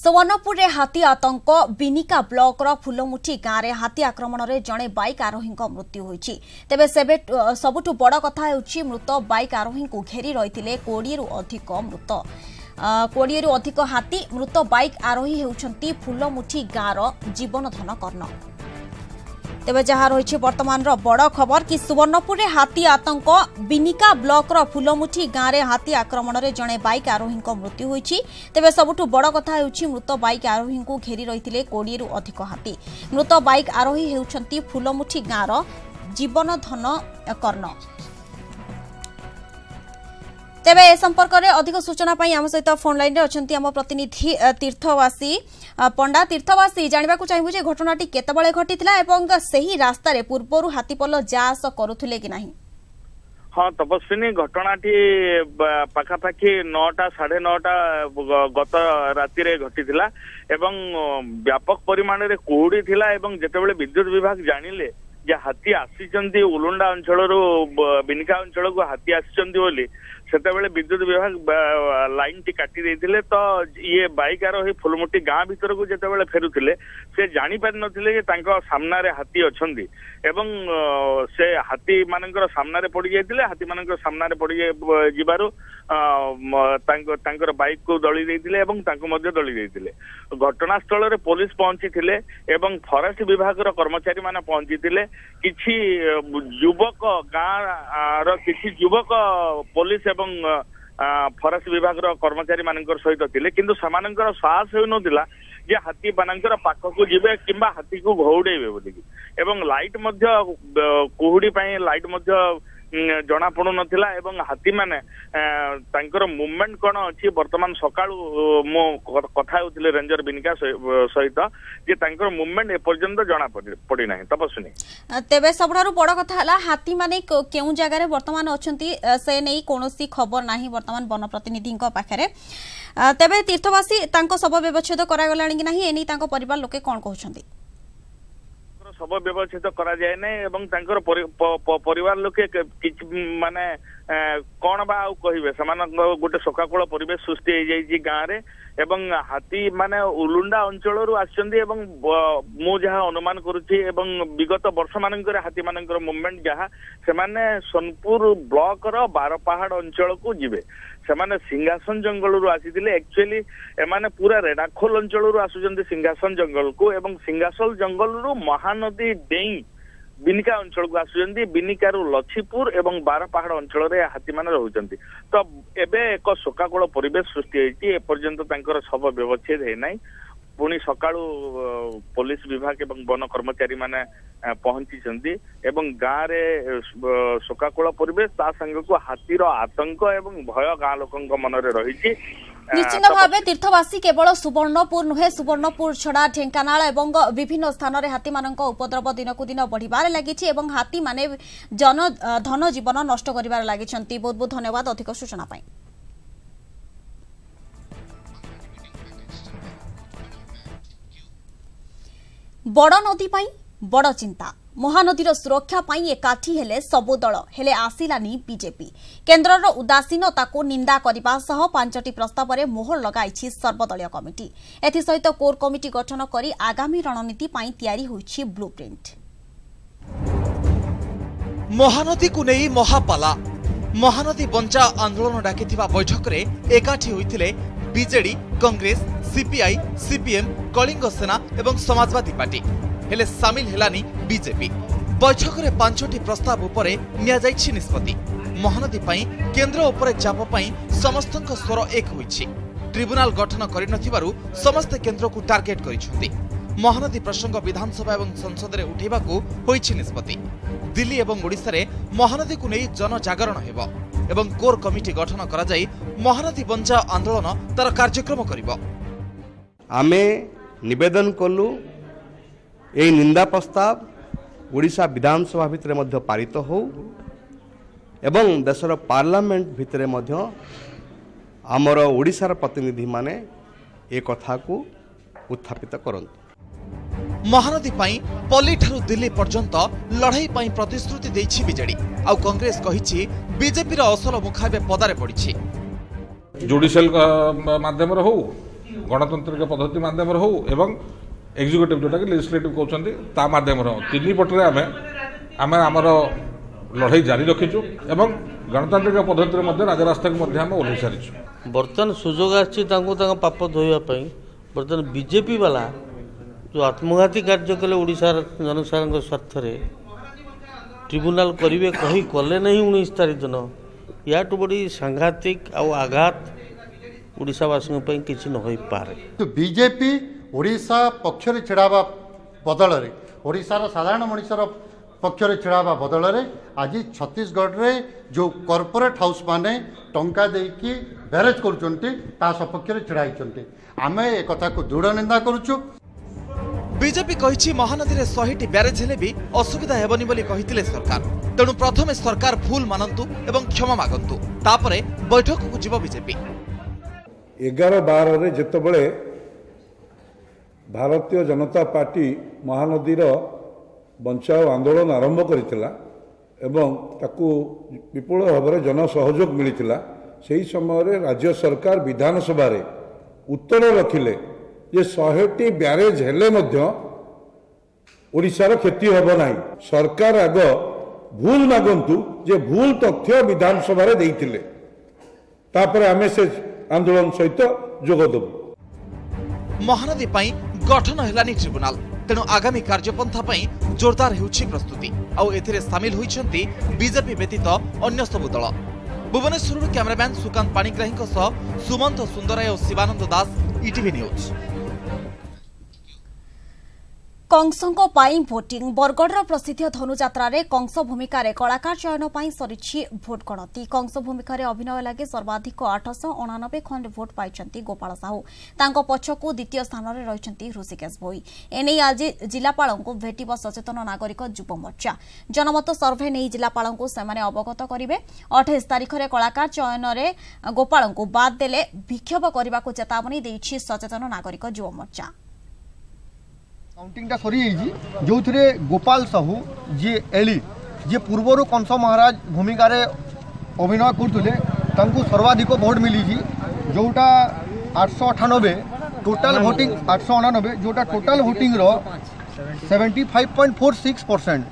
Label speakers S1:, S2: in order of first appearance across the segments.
S1: ସୁବର୍ଣ୍ଣପୁରରେ ହାତୀ ଆତଙ୍କ ବିନିକା ବ୍ଲକର ଫୁଲମୁଠି ଗାଁରେ ହାତୀ ଆକ୍ରମଣରେ ଜଣେ ବାଇକ୍ ଆରୋହୀଙ୍କ ମୃତ୍ୟୁ ହୋଇଛି ତେବେ ସବୁଠୁ ବଡ଼ କଥା ହେଉଛି ମୃତ ବାଇକ୍ ଆରୋହୀଙ୍କୁ ଘେରି ରହିଥିଲେ କୋଡ଼ିଏରୁ ଅଧିକ ମୃତ କୋଡ଼ିଏରୁ ଅଧିକ ହାତୀ ମୃତ ବାଇକ୍ ଆରୋହୀ ହେଉଛନ୍ତି ଫୁଲମୁଠି ଗାଁର ଜୀବନଧନ କର୍ଣ୍ଣ তেবে যা রয়েছে বর্তমানর বড় খবর কি সুবর্ণপুরে হাতি আতঙ্ক বিনিকা ব্লকর ফুলমুঠি গাঁরে হাতি আক্রমণের জনে বাইক আরোহীঙ্ মৃত্যু হয়েছে তেবে সবুঠু বড় কথা হচ্ছে মৃত বাইক আরোহীঙ্কু ঘেরি রয়েছে কোড়িয়ে অধিক হাতি মৃত বাইক আরোহী হচ্ছেন ফুলমুঠি গাঁর জীবনধন কর্ণ তেবে এ সম্পর্কের অধিক সূচনা আম সহ ফোন লাইনে অনেক আমার প্রতিনিধি তীর্থবাসী পণ্ডা তীর্থবাসী জাঁয়া চাইবু যে ঘটনাটি কেতবে ঘটি এবং সেই রাস্তার পূর্বর হাতিপল যা আস করুলে কি না
S2: ହଁ ତପସ୍ୱିନୀ ଘଟଣାଟି ପାଖାପାଖି ନଅଟା ସାଢେ ନଅଟା ଗତ ରାତିରେ ଘଟିଥିଲା ଏବଂ ବ୍ୟାପକ ପରିମାଣରେ କୁହୁଡି ଥିଲା ଏବଂ ଯେତେବେଳେ ବିଦ୍ୟୁତ ବିଭାଗ ଜାଣିଲେ ଯେ ହାତୀ ଆସିଛନ୍ତି ଉଲୁଣ୍ଡା ଅଞ୍ଚଳରୁ ବିନିକା ଅଞ୍ଚଳକୁ ହାତୀ ଆସିଛନ୍ତି ବୋଲି ସେତେବେଳେ ବିଦ୍ୟୁତ ବିଭାଗ ଲାଇନଟି କାଟି ଦେଇଥିଲେ ତ ଇଏ ବାଇକାର ହୋଇ ଫୁଲମୁଟି ଗାଁ ଭିତରକୁ ଯେତେବେଳେ ଫେରୁଥିଲେ ସେ ଜାଣିପାରିନଥିଲେ ଯେ ତାଙ୍କ ସାମ୍ନାରେ ହାତୀ ଅଛନ୍ତି ଏବଂ ସେ ହାତୀମାନଙ୍କର ସାମ୍ନାରେ ପଡ଼ିଯାଇଥିଲେ ହାତୀମାନଙ୍କ ସାମ୍ନାରେ ପଡ଼ି ଯିବାରୁ ତାଙ୍କ ତାଙ୍କର ବାଇକକୁ ଦଳି ଦେଇଥିଲେ ଏବଂ ତାଙ୍କୁ ମଧ୍ୟ ଦଳି ଦେଇଥିଲେ ଘଟଣାସ୍ଥଳରେ ପୋଲିସ ପହଞ୍ଚିଥିଲେ ଏବଂ ଫରେଷ୍ଟ ବିଭାଗର କର୍ମଚାରୀମାନେ ପହଞ୍ଚିଥିଲେ କିଛି ଯୁବକ ଗାଁର କିଛି ଯୁବକ ପୋଲିସ ଏବଂ ଏବଂ ଫରେଷ୍ଟ ବିଭାଗର କର୍ମଚାରୀମାନଙ୍କର ସହିତ ଥିଲେ କିନ୍ତୁ ସେମାନଙ୍କର ସାହସ ହେଉନଥିଲା ଯେ ହାତୀମାନଙ୍କର ପାଖକୁ ଯିବେ କିମ୍ବା ହାତୀକୁ ଘଉଡେଇବେ ବୋଲିକି ଏବଂ ଲାଇଟ୍ ମଧ୍ୟ କୁହୁଡି ପାଇଁ ଲାଇଟ୍ ମଧ୍ୟ ଜଣା ପଡୁନଥିଲା ଏବଂ ହାତୀମାନେ ତାଙ୍କର ମୁଭମେଣ୍ଟ କ'ଣ ଅଛି ବର୍ତ୍ତମାନ ସକାଳୁ ମୁଁ କଥା ହେଉଥିଲି ରେଞ୍ଜର ବିନିକା ସହିତ ଯେ ତାଙ୍କର ମୁଭମେଣ୍ଟ ଏପର୍ଯ୍ୟନ୍ତ ଜଣା ପଡିନାହିଁ ତପସ୍ୱିନୀ
S1: ତେବେ ସବୁଠାରୁ ବଡ କଥା ହେଲା ହାତୀମାନେ କେଉଁ ଜାଗାରେ ବର୍ତ୍ତମାନ ଅଛନ୍ତି ସେ ନେଇ କୌଣସି ଖବର ନାହିଁ ବର୍ତ୍ତମାନ ବନ ପ୍ରତିନିଧିଙ୍କ ପାଖରେ ତେବେ ତୀର୍ଥବାସୀ ତାଙ୍କ ଶବ ବ୍ୟବଚ୍ଛେଦ କରାଗଲାଣି କି ନାହିଁ ଏ ନେଇ ତାଙ୍କ ପରିବାର ଲୋକେ କ'ଣ କହୁଛନ୍ତି
S2: ଶବ ବ୍ୟବଚ୍ଛେଦ କରାଯାଏ ନାହିଁ ଏବଂ ତାଙ୍କର ପରିବାର ଲୋକେ କିଛି ମାନେ କଣ ବା ଆଉ କହିବେ ସେମାନଙ୍କ ଗୋଟେ ଶୋକାକୁଳ ପରିବେଶ ସୃଷ୍ଟି ହେଇଯାଇଛି ଗାଁରେ ଏବଂ ହାତୀ ମାନେ ଉଲୁଣ୍ଡା ଅଞ୍ଚଳରୁ ଆସିଛନ୍ତି ଏବଂ ମୁଁ ଯାହା ଅନୁମାନ କରୁଛି ଏବଂ ବିଗତ ବର୍ଷ ବର୍ଷମାନଙ୍କରେ ହାତୀମାନଙ୍କର ମୁଭମେଣ୍ଟ ଯାହା ସେମାନେ ସୋନପୁର ବ୍ଲକର ବାରପାହାଡ଼ ଅଞ୍ଚଳକୁ ଯିବେ ସେମାନେ ସିଂହାସନ ଜଙ୍ଗଲରୁ ଆସିଥିଲେ ଏକ୍ଚୁଆଲି ଏମାନେ ପୁରା ରେଡ଼ାଖୋଲ ଅଞ୍ଚଳରୁ ଆସୁଛନ୍ତି ସିଂହାସନ ଜଙ୍ଗଲକୁ ଏବଂ ସିଂହାସନ ଜଙ୍ଗଲରୁ ମହାନଦୀ ଡେଇଁ ବିନିକା ଅଞ୍ଚଳକୁ ଆସୁଛନ୍ତି ବିନିକାରୁ ଲଛିପୁର ଏବଂ ବାରପାହାଡ ଅଞ୍ଚଳରେ ହାତୀମାନେ ରହୁଛନ୍ତି ତ ଏବେ ଏକ ଶୋକାକୁଳ ପରିବେଶ ସୃଷ୍ଟି ହେଇଛି ଏପର୍ଯ୍ୟନ୍ତ ତାଙ୍କର ଶବ ବ୍ୟବଚ୍ଛେଦ ହେଇନାହିଁ ପୁଣି ସକାଳୁ ପୋଲିସ ବିଭାଗ ଏବଂ ବନ କର୍ମଚାରୀମାନେ ପହଞ୍ଚିଛନ୍ତି ଏବଂ ଗାଁରେ ଶୋକାକୁଳ ପରିବେଶ ତା ସାଙ୍ଗକୁ ହାତୀର ଆତଙ୍କ ଏବଂ ଭୟ ଗାଁ ଲୋକଙ୍କ ମନରେ ରହିଛି
S1: নিশ্চিত ভাবে তীর্থবাসী কেবল সুবর্ণপুর নুহে সুবর্ণপুর ছড়া ঢেঙ্কানাল এবং বিভিন্ন স্থানের হাতী মান উপদ্রব দিনকু দিন বড়িবার লাগিছে এবং হাতী মানে জন ধন জীবন নষ্ট করিবার লাগিছেন বহুত বহুত ধন্যবাদ অধিক সূচনা পাই ବଡ଼ ନଦୀ ପାଇଁ ବଡ଼ ଚିନ୍ତା ମହାନଦୀର ସୁରକ୍ଷା ପାଇଁ ଏକାଠି ହେଲେ ସବୁ ଦଳ ହେଲେ ଆସିଲାନି ବିଜେପି କେନ୍ଦ୍ରର ଉଦାସୀନତାକୁ ନିନ୍ଦା କରିବା ସହ ପାଞ୍ଚଟି ପ୍ରସ୍ତାବରେ ମୋହର ଲଗାଇଛି ସର୍ବଦଳୀୟ କମିଟି ଏଥିସହିତ କୋର୍ କମିଟି ଗଠନ କରି ଆଗାମୀ ରଣନୀତି ପାଇଁ ତିଆରି ହୋଇଛି ବ୍ଲୁ ପ୍ରିଣ୍ଟ
S3: ମହାନଦୀକୁ ନେଇ ମହାପାଲା ମହାନଦୀ ବଞ୍ଚା ଆନ୍ଦୋଳନ ଡାକିଥିବା ବୈଠକରେ ଏକାଠି ହୋଇଥିଲେ BJD Congress CPI CPM Kalinga Sena ଏବଂ ସମାଜବାଦୀ ପାର୍ଟି ହେଲେ ସାମିଲ ହେଲାନି ବିଜେପି ବୈଠକରେ ପାଞ୍ଚଟି ପ୍ରସ୍ତାବ ଉପରେ ନିଆଯାଇଛି ନିଷ୍ପତ୍ତି ମହାନଦୀ ପାଇଁ କେନ୍ଦ୍ର ଉପରେ ଚାପ ପାଇଁ ସମସ୍ତଙ୍କ ସ୍ୱର ଏକ ହୋଇଛି ট্রিব্যুনাল গঠন করে সমস্তে কেন্দ্রক টার্গেট করেছেন মহানদী প্রসঙ্গ বিধানসভা এবং সংসদে উঠাইবা হয়েছে নিষ্পতি দিল্লি এবং ওড়শার মহানদী জনজাগরণ হব ଏବଂ କୋର୍ କମିଟି ଗଠନ କରାଯାଇ ମହାନଦୀ ବଞ୍ଚାଅ ଆନ୍ଦୋଳନ ତାର କାର୍ଯ୍ୟକ୍ରମ କରିବ
S4: ଆମେ ନିବେଦନ କଲୁ ଏହି ନିନ୍ଦା ପ୍ରସ୍ତାବ ଓଡ଼ିଶା ବିଧାନସଭା ଭିତରେ ମଧ୍ୟ ପାରିତ ହେଉ ଏବଂ ଦେଶର ପାର୍ଲାମେଣ୍ଟ ଭିତରେ ମଧ୍ୟ ଆମର ଓଡ଼ିଶାର ପ୍ରତିନିଧିମାନେ ଏ କଥାକୁ ଉତ୍ଥାପିତ କରନ୍ତୁ
S3: মহানদী পাই পল্লীঠারু দিল্লী পর্যন্ত লড়াই পাই প্রতিশ্রুতি দেইছি বিজেডি আউ কংগ্রেস কহিছি বিজেপির অসল মুখা এবে
S5: পদারে পড়িছি জুডিশিয়াল মাধ্যমরে হো গণতান্ত্রিক পদ্ধতি মাধ্যমরে হো এবং এক্সিকিউটিভ যেটাকে লেজিসলেটিভ কৌন তা মাধ্যমরে তিন পটরে আমি আমি আমার লড়াই জারি রাখিছু এবং গণতান্ত্রিক পদ্ধতির মধ্যে রাজরাস্তাকে মধ্যে আমি ওলাই
S6: সারিছু বর্তমান সুযোগ আসছে তাঁকু তাঁক পাপ ধোয়া বর্তমান বিজেপি বালা ଯେଉଁ ଆତ୍ମଘାତୀ କାର୍ଯ୍ୟ କଲେ ଓଡ଼ିଶାର ଜନସାଧାରଣଙ୍କ ସ୍ୱାର୍ଥରେ ଟ୍ରିବ୍ୟୁନାଲ୍ କରିବେ କହି କଲେ ନାହିଁ ଉଣେଇଶ ତାରିଖ ଦିନ ଏହାଠୁ ବଢ଼ି ସାଂଘାତିକ ଆଉ ଆଘାତ ଓଡ଼ିଶାବାସୀଙ୍କ ପାଇଁ କିଛି ନ ହୋଇପାରେ
S7: କିନ୍ତୁ ବିଜେପି ଓଡ଼ିଶା ପକ୍ଷରେ ଛିଡ଼ା ହେବା ବଦଳରେ ଓଡ଼ିଶାର ସାଧାରଣ ମଣିଷର ପକ୍ଷରେ ଛିଡ଼ା ହେବା ବଦଳରେ ଆଜି ଛତିଶଗଡ଼ରେ ଯେଉଁ କର୍ପୋରେଟ୍ ହାଉସ୍ ମାନେ ଟଙ୍କା ଦେଇକି ବ୍ୟାରେଜ୍ କରୁଛନ୍ତି ତା ସପକ୍ଷରେ ଛିଡ଼ା ହେଇଛନ୍ତି ଆମେ ଏ କଥାକୁ ଦୃଢ଼ ନିନ୍ଦା କରୁଛୁ
S3: বিজেপি কহিছি মহানদীরে শহেটি ব্যারেজ হলে বি অসুবিধা হেবনি বলে কহিলে সরকার তেমন প্রথমে সরকার ভুল মানন্তু এবং ক্ষমা মাগন্তু তাপরে বৈঠককু যাব বিজেপি
S8: এগারো বারে যেতবে ଭାରତୀୟ ଜନତା ପାର୍ଟି ମହାନଦୀର ବଞ୍ଚାଅ ଆନ୍ଦୋଳନ ଆରମ୍ଭ କରିଥିଲା ଏବଂ ତାକୁ ବିପୁଳ ଭାବରେ ଜନସହଯୋଗ ମିଳିଥିଲା ସେହି ସମୟରେ ରାଜ୍ୟ ସରକାର ବିଧାନସଭାରେ ଉତ୍ତର ରଖିଲେ ଯେ ଶହେଟି ବ୍ୟାରେଜ୍ ହେଲେ ମଧ୍ୟ ଓଡ଼ିଶାର କ୍ଷତି ହେବ ନାହିଁ ସରକାର ଆଗ ଭୁଲ ମାଗନ୍ତୁ ଯେ ଭୁଲ ତଥ୍ୟ ବିଧାନସଭାରେ ଦେଇଥିଲେ ତାପରେ ଆମେ ସେ ଆନ୍ଦୋଳନ ସହିତ ଯୋଗଦେବୁ
S3: ମହାନଦୀ ପାଇଁ ଗଠନ ହେଲାନି ଟ୍ରିବ୍ୟୁନାଲ ତେଣୁ ଆଗାମୀ କାର୍ଯ୍ୟପନ୍ଥା ପାଇଁ ଜୋରଦାର ହେଉଛି ପ୍ରସ୍ତୁତି ଆଉ ଏଥିରେ ସାମିଲ ହୋଇଛନ୍ତି ବିଜେପି ବ୍ୟତୀତ ଅନ୍ୟ ସବୁ ଦଳ ଭୁବନେଶ୍ୱରରୁ କ୍ୟାମେରାମ୍ୟାନ୍ ସୁକାନ୍ତ ପାଣିଗ୍ରାହୀଙ୍କ ସହ ସୁମନ୍ତ ସୁନ୍ଦରାୟ ଓ ଶିବାନନ୍ଦ ଦାସ ଇଟିଭି ନ୍ୟୁଜ୍
S1: କଂସଙ୍କ ପାଇଁ ଭୋଟିଂ ବରଗଡ଼ର ପ୍ରସିଦ୍ଧ ଧନୁଯାତ୍ରାରେ କଂସ ଭୂମିକାରେ କଳାକାର ଚୟନ ପାଇଁ ସରିଛି ଭୋଟ୍ ଗଣତି କଂସ ଭୂମିକାରେ ଅଭିନୟ ଲାଗି ସର୍ବାଧିକ ଆଠଶହ ଅଣାନବେ ଖଣ୍ଡ ଭୋଟ୍ ପାଇଛନ୍ତି ଗୋପାଳ ସାହୁ ତାଙ୍କ ପଛକୁ ଦ୍ୱିତୀୟ ସ୍ଥାନରେ ରହିଛନ୍ତି ହୃଷିକେଶ ଭୋଇ ଏନେଇ ଆଜି ଜିଲ୍ଲାପାଳଙ୍କୁ ଭେଟିବ ସଚେତନ ନାଗରିକ ଯୁବ ମୋର୍ଚ୍ଚା ଜନମତ ସର୍ଭେ ନେଇ ଜିଲ୍ଲାପାଳଙ୍କୁ ସେମାନେ ଅବଗତ କରିବେ ଅଠେଇଶ ତାରିଖରେ କଳାକାର ଚୟନରେ ଗୋପାଳଙ୍କୁ ବାଦ୍ ଦେଲେ ବିକ୍ଷୋଭ କରିବାକୁ ଚେତାବନୀ ଦେଇଛି ସଚେତନ ନାଗରିକ ଯୁବ ମୋର୍ଚ୍ଚା
S9: কাউন্টিংটা সরিয়েছি যে গোপাল সাহু যে এলি যে পূর্বর কংস মহারাজ ভূমিকার অভিনয় করুলে তাঁকু সর্বাধিক ভোট মিলিছি যেটা আটশো অঠানবে টোটাল ভোটিং আটশো অনানবে যেটা total ভোটিংর seventy five point four six percent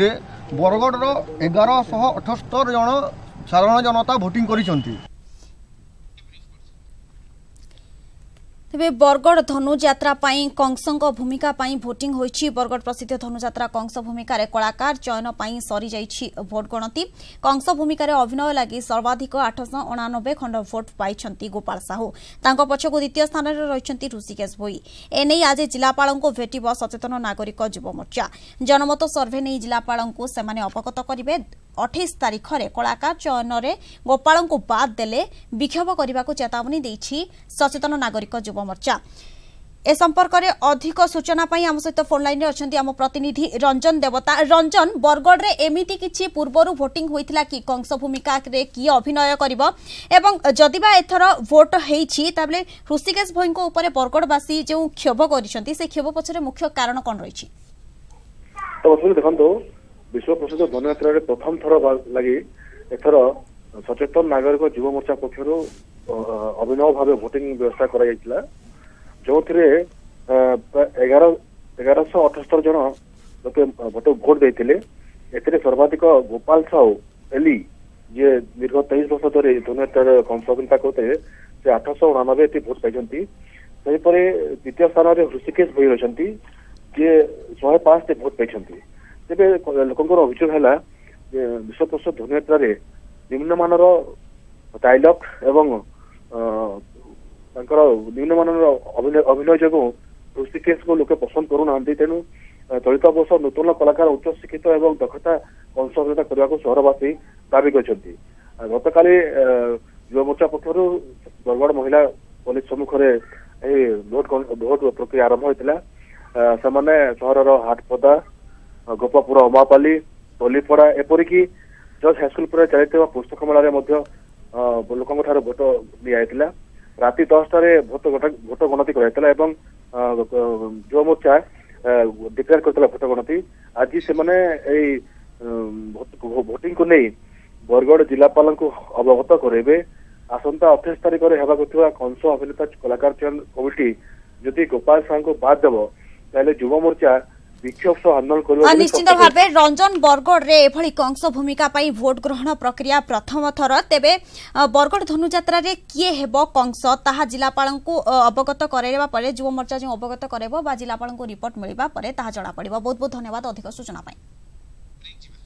S9: যে বরগড়র এগারশহ অঠস্তর জন সাধারণ জনতা ভোটিং করেছেন
S1: ତେବେ ବରଗଡ଼ ଧନୁଯାତ୍ରା ପାଇଁ କଂସଙ୍କ ଭୂମିକା ପାଇଁ ଭୋଟିଂ ହୋଇଛି ବରଗଡ଼ ପ୍ରସିଦ୍ଧ ଧନୁଯାତ୍ରା କଂସ ଭୂମିକାରେ କଳାକାର ଚୟନ ପାଇଁ ସରିଯାଇଛି ଭୋଟ୍ ଗଣତି କଂସ ଭୂମିକାରେ ଅଭିନୟ ଲାଗି ସର୍ବାଧିକ ଆଠଶହ ଅଣାନବେ ଖଣ୍ଡ ଭୋଟ୍ ପାଇଛନ୍ତି ଗୋପାଳ ସାହୁ ତାଙ୍କ ପଛକୁ ଦ୍ୱିତୀୟ ସ୍ଥାନରେ ରହିଛନ୍ତି ଋଷିକେଶ ଭୋଇ ଏନେଇ ଆଜି ଜିଲ୍ଲାପାଳଙ୍କୁ ଭେଟିବ ସଚେତନ ନାଗରିକ ଯୁବମୋର୍ଚ୍ଚା ଜନମତ ସର୍ଭେ ନେଇ ଜିଲ୍ଲାପାଳଙ୍କୁ ସେମାନେ ଅବଗତ କରିବେ ଅଠେଇଶ ତାରିଖରେ କଳାକାର ଚୟନରେ ଗୋପାଳଙ୍କୁ ବାଦ୍ ଦେଲେ ବିକ୍ଷୋଭ କରିବାକୁ ଚେତାବନୀ ଦେଇଛି ସଚେତନ ନାଗରିକ ଯୁବ ମୋର୍ଚ୍ଚା ଏ ସମ୍ପର୍କରେ ଅଧିକ ସୂଚନା ପାଇଁ ଆମ ସହିତ ଫୋନ୍ ଲାଇନ୍ରେ ଅଛନ୍ତି ଆମ ପ୍ରତିନିଧି ରଞ୍ଜନ ଦେବତା ରଞ୍ଜନ ବରଗଡ଼ରେ ଏମିତି କିଛି ପୂର୍ବରୁ ଭୋଟିଂ ହୋଇଥିଲା କି କଂସ ଭୂମିକାରେ କିଏ ଅଭିନୟ କରିବ ଏବଂ ଯଦି ବା ଏଥର ଭୋଟ୍ ହେଇଛି ତାହେଲେ ହୃଷିକେଶ ଭୋଇଙ୍କ ଉପରେ ବରଗଡ଼ବାସୀ ଯେଉଁ କ୍ଷୋଭ କରିଛନ୍ତି ସେ କ୍ଷୋଭ ପଛରେ ମୁଖ୍ୟ କାରଣ କ'ଣ ରହିଛି
S10: ଦେଖନ୍ତୁ ବିଶ୍ୱ ପ୍ରସିଦ୍ଧ ଧନୁଯାତ୍ରାରେ ପ୍ରଥମ ଥର ଲାଗି ଏଥର ସଚେତନ ନାଗରିକ ଯୁବ ମୋର୍ଚ୍ଚା ପକ୍ଷରୁ ଅଭିନବ ଭାବେ ଭୋଟିଂ ବ୍ୟବସ୍ଥା କରାଯାଇଥିଲା ଯେଉଁଥିରେ ଏଗାର ଏଗାରଶହ ଅଠସ୍ତର ଜଣ ଲୋକେ ଭୋଟ ଭୋଟ ଦେଇଥିଲେ ଏଥିରେ ସର୍ବାଧିକ ଗୋପାଳ ସାହୁ ଏଲି ଯିଏ ଦୀର୍ଘ ତେଇଶ ବର୍ଷ ଧରି ଦୁର୍ନୀତିର କଂସବିନ୍ତା କରୁଥିଲେ ସେ ଆଠଶହ ଅଣାନବେଟି ଭୋଟ ପାଇଛନ୍ତି ସେହିପରି ଦ୍ୱିତୀୟ ସ୍ଥାନରେ ହୃଷିକେଶ ଭୋଇ ରହିଛନ୍ତି ଯିଏ ଶହେ ପାଞ୍ଚଟି ଭୋଟ ପାଇଛନ୍ତି ତେବେ ଲୋକଙ୍କର ଅଭିଯୋଗ ହେଲା ଯେ ବିଶ୍ୱପ୍ରସାଦ ଧନୁଯାତ୍ରାରେ ନିମ୍ନମାନର ଡାଇଲଗ୍ ଏବଂ ତାଙ୍କର ନିମ୍ନମାନର ଅଭିନୟ ଯୋଗୁଁ ଋଷିକେଶକୁ ଲୋକେ ପସନ୍ଦ କରୁନାହାନ୍ତି ତେଣୁ ଚଳିତ ବର୍ଷ ନୂତନ କଳାକାର ଉଚ୍ଚଶିକ୍ଷିତ ଏବଂ ଦକ୍ଷତା କଂସଭ୍ୟତା କରିବାକୁ ସହରବାସୀ ଦାବି କରିଛନ୍ତି ଗତକାଲି ଯୁବମୋର୍ଚ୍ଚା ପକ୍ଷରୁ ବରଗଡ଼ ମହିଳା ପୋଲିସ ସମ୍ମୁଖରେ ଏହି ଭୋଟ ଭୋଟ ପ୍ରକ୍ରିୟା ଆରମ୍ଭ ହୋଇଥିଲା ସେମାନେ ସହରର ହାଟପଦା ଗୋପପୁର ଅମାପାଲି ପଲିପଡ଼ା ଏପରିକି ଜଜ୍ ହାଇସ୍କୁଲ ପରେ ଚାଲିଥିବା ପୁସ୍ତକ ମେଳାରେ ମଧ୍ୟ ଲୋକଙ୍କ ଠାରୁ ଭୋଟ ଦିଆଯାଇଥିଲା ରାତି ଦଶଟାରେ ଭୋଟ ଭୋଟ ଗଣତି କରାଯାଇଥିଲା ଏବଂ ଯୁବମୋର୍ଚ୍ଚା ଡିକ୍ଲେୟାର କରିଥିଲା ଭୋଟ ଗଣତି ଆଜି ସେମାନେ ଏଇ ଭୋଟିଂକୁ ନେଇ ବରଗଡ଼ ଜିଲ୍ଲାପାଳଙ୍କୁ ଅବଗତ କରାଇବେ ଆସନ୍ତା ଅଠେଇଶ ତାରିଖରେ ହେବାକୁ ଥିବା କଂସ ଅଭିନେତା କଳାକାର ଚୟନ କମିଟି ଯଦି ଗୋପାଳ ସାହୁଙ୍କୁ ବାଦ୍ ଦେବ ତାହେଲେ ଯୁବମୋର୍ଚ୍ଚା ବିକ୍ଷୋଭ ଆନ୍ଦୋଳନ କରିବା
S1: ନିଶ୍ଚିତ ଭାବେ ରଞ୍ଜନ ବରଗଡ଼ରେ ଏଭଳି କଂସ ଭୂମିକା ପାଇଁ ଭୋଟ ଗ୍ରହଣ ପ୍ରକ୍ରିୟା ପ୍ରଥମ ଥର ତେବେ ବରଗଡ଼ ଧନୁଯାତ୍ରାରେ କିଏ ହେବ କଂସ ତାହା ଜିଲ୍ଲାପାଳଙ୍କୁ ଅବଗତ କରାଇବା ପରେ ଯୁବ ମୋର୍ଚ୍ଚା ଯେଉଁ ଅବଗତ କରାଇବ ବା ଜିଲ୍ଲାପାଳଙ୍କୁ ରିପୋର୍ଟ ମିଳିବା ପରେ ତାହା ଜଣାପଡ଼ିବ ବହୁତ ବହୁତ ଧନ୍ୟବାଦ ଅଧିକ ସୂଚନା ପାଇଁ